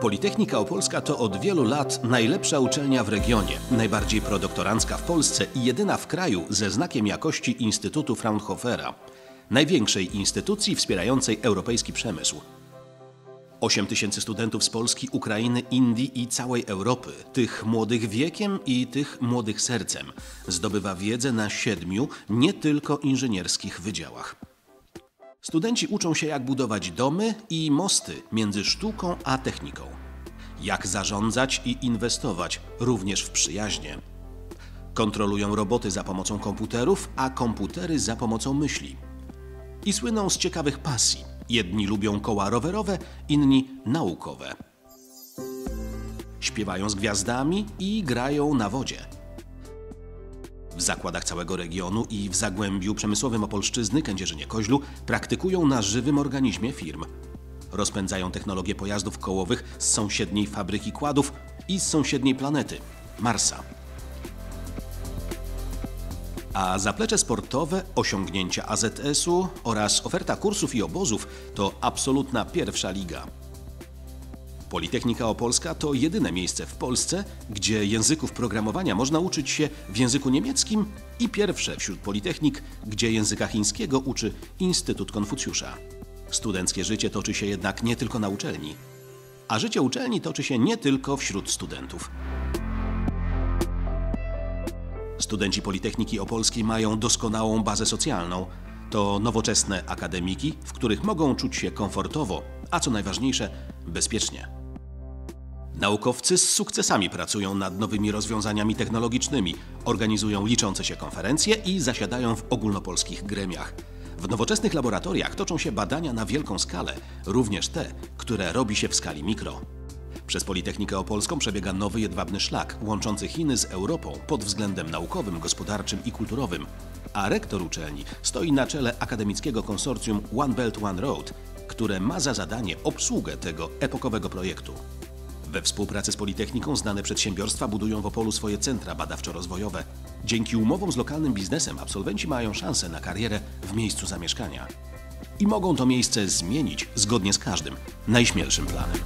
Politechnika Opolska to od wielu lat najlepsza uczelnia w regionie, najbardziej prodoktorancka w Polsce i jedyna w kraju ze znakiem jakości Instytutu Fraunhofera, największej instytucji wspierającej europejski przemysł. 8 tysięcy studentów z Polski, Ukrainy, Indii i całej Europy, tych młodych wiekiem i tych młodych sercem, zdobywa wiedzę na siedmiu, nie tylko inżynierskich wydziałach. Studenci uczą się, jak budować domy i mosty między sztuką a techniką. Jak zarządzać i inwestować, również w przyjaźnie. Kontrolują roboty za pomocą komputerów, a komputery za pomocą myśli. I słyną z ciekawych pasji. Jedni lubią koła rowerowe, inni naukowe. Śpiewają z gwiazdami i grają na wodzie. W zakładach całego regionu i w Zagłębiu Przemysłowym Opolszczyzny, Kędzierzynie-Koźlu praktykują na żywym organizmie firm. Rozpędzają technologię pojazdów kołowych z sąsiedniej fabryki kładów i z sąsiedniej planety Marsa. A zaplecze sportowe, osiągnięcia AZS-u oraz oferta kursów i obozów to absolutna pierwsza liga. Politechnika Opolska to jedyne miejsce w Polsce, gdzie języków programowania można uczyć się w języku niemieckim i pierwsze wśród politechnik, gdzie języka chińskiego uczy Instytut Konfucjusza. Studenckie życie toczy się jednak nie tylko na uczelni, a życie uczelni toczy się nie tylko wśród studentów. Studenci Politechniki Opolskiej mają doskonałą bazę socjalną. To nowoczesne akademiki, w których mogą czuć się komfortowo, a co najważniejsze, bezpiecznie. Naukowcy z sukcesami pracują nad nowymi rozwiązaniami technologicznymi, organizują liczące się konferencje i zasiadają w ogólnopolskich gremiach. W nowoczesnych laboratoriach toczą się badania na wielką skalę, również te, które robi się w skali mikro. Przez Politechnikę Opolską przebiega nowy jedwabny szlak łączący Chiny z Europą pod względem naukowym, gospodarczym i kulturowym. A rektor uczelni stoi na czele akademickiego konsorcjum One Belt One Road, które ma za zadanie obsługę tego epokowego projektu. We współpracy z Politechniką znane przedsiębiorstwa budują w Opolu swoje centra badawczo-rozwojowe. Dzięki umowom z lokalnym biznesem absolwenci mają szansę na karierę w miejscu zamieszkania. I mogą to miejsce zmienić zgodnie z każdym najśmielszym planem.